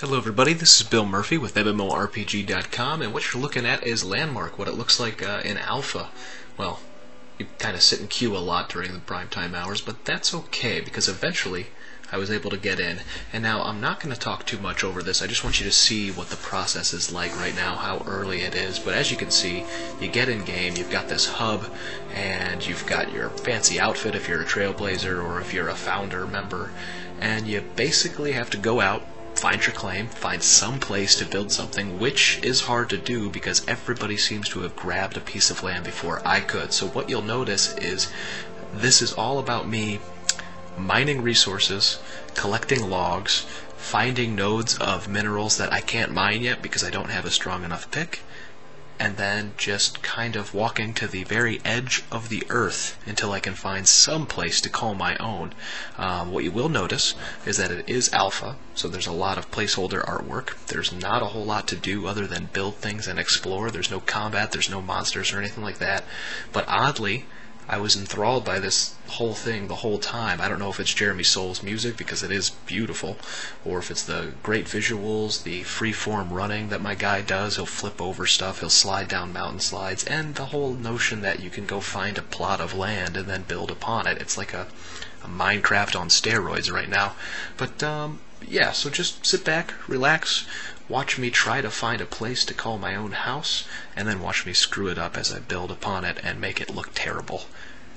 Hello everybody, this is Bill Murphy with MMORPG.com and what you're looking at is Landmark, what it looks like uh, in alpha. Well, you kind of sit in queue a lot during the prime time hours, but that's okay because eventually I was able to get in. And now I'm not going to talk too much over this, I just want you to see what the process is like right now, how early it is. But as you can see, you get in game, you've got this hub, and you've got your fancy outfit if you're a trailblazer or if you're a founder member, and you basically have to go out find your claim, find some place to build something, which is hard to do because everybody seems to have grabbed a piece of land before I could. So what you'll notice is this is all about me mining resources, collecting logs, finding nodes of minerals that I can't mine yet because I don't have a strong enough pick, and then just kind of walking to the very edge of the earth until I can find some place to call my own. Um, what you will notice is that it is alpha, so there's a lot of placeholder artwork. There's not a whole lot to do other than build things and explore. There's no combat, there's no monsters or anything like that. But oddly, I was enthralled by this whole thing the whole time. I don't know if it's Jeremy Soule's music because it is beautiful, or if it's the great visuals, the free form running that my guy does. He'll flip over stuff, he'll slide down mountain slides, and the whole notion that you can go find a plot of land and then build upon it. It's like a, a Minecraft on steroids right now. But um, yeah, so just sit back, relax, watch me try to find a place to call my own house, and then watch me screw it up as I build upon it and make it look terrible.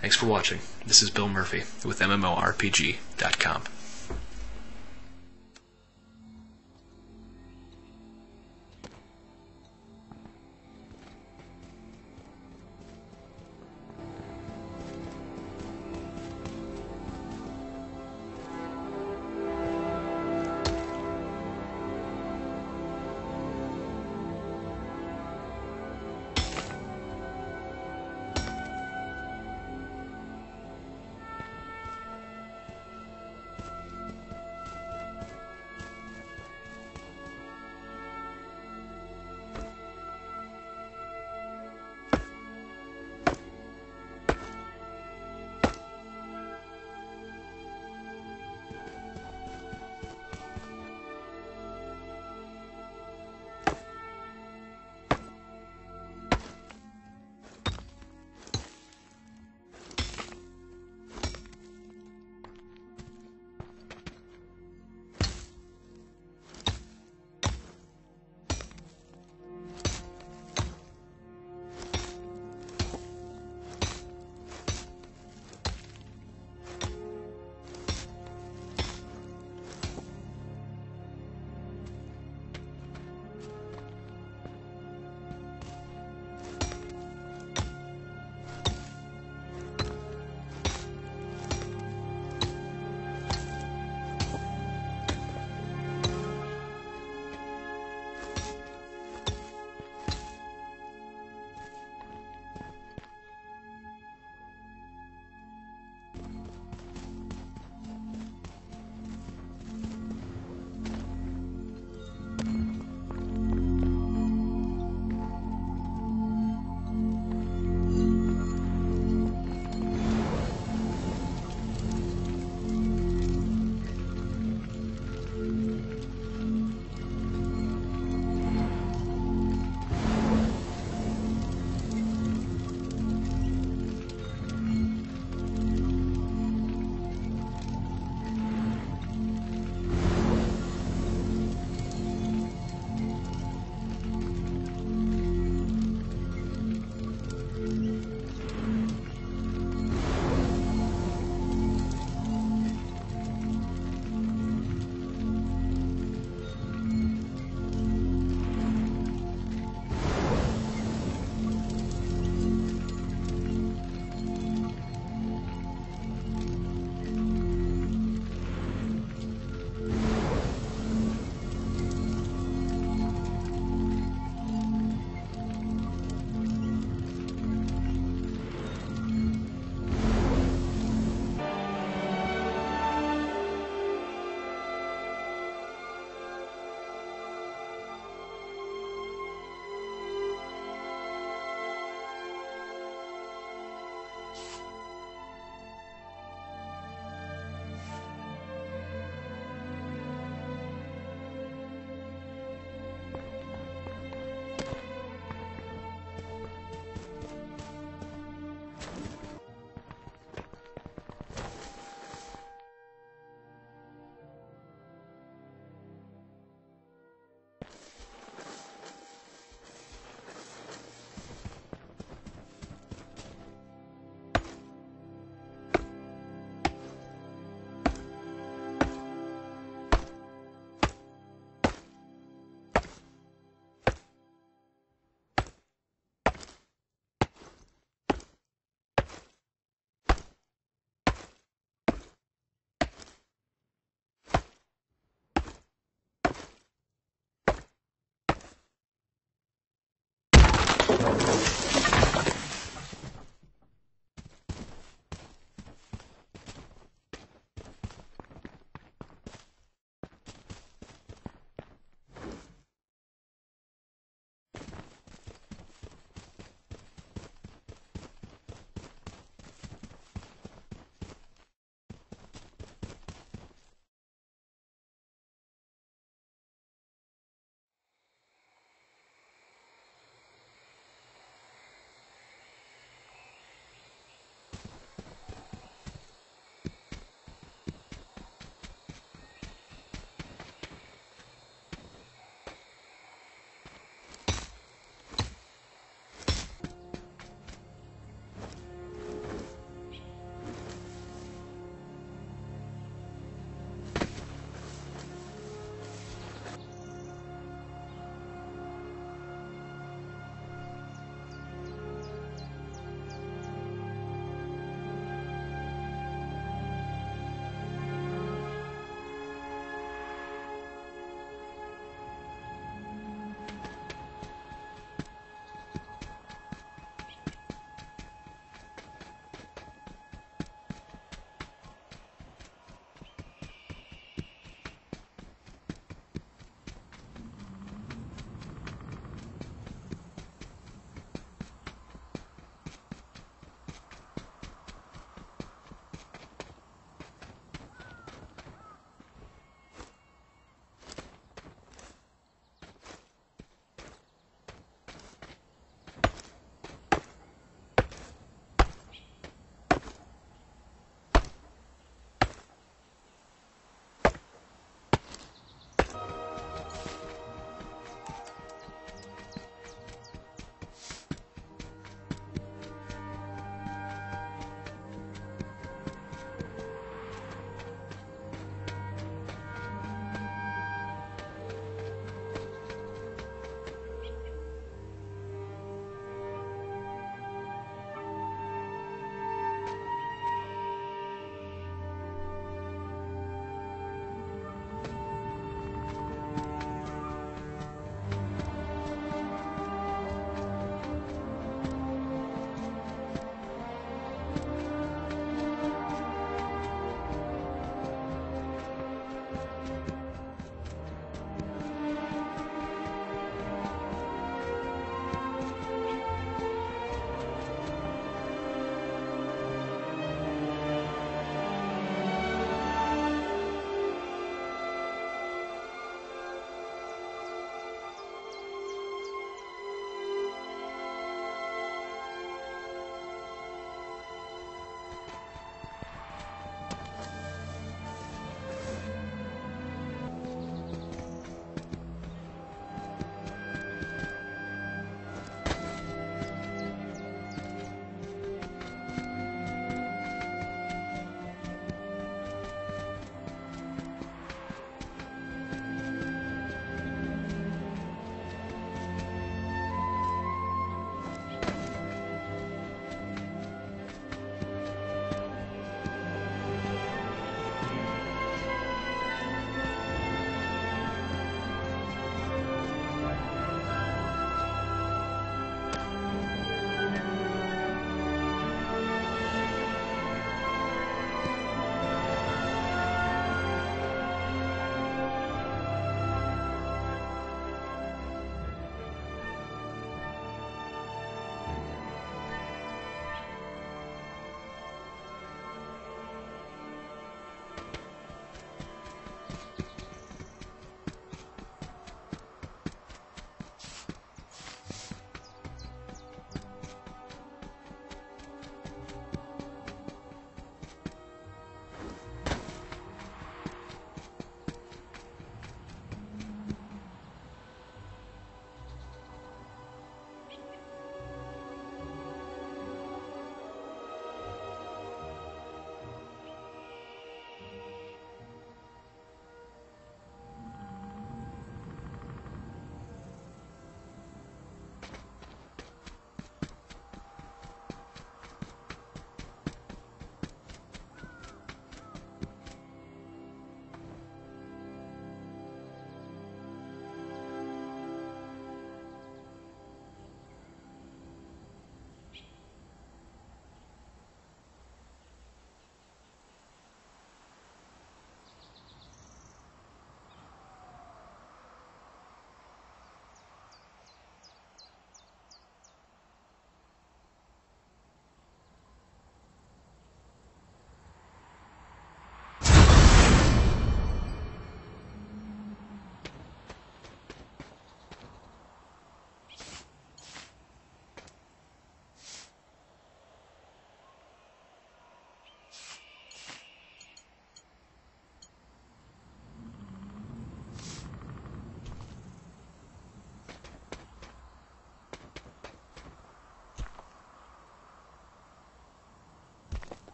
Thanks for watching. This is Bill Murphy with MMORPG.com.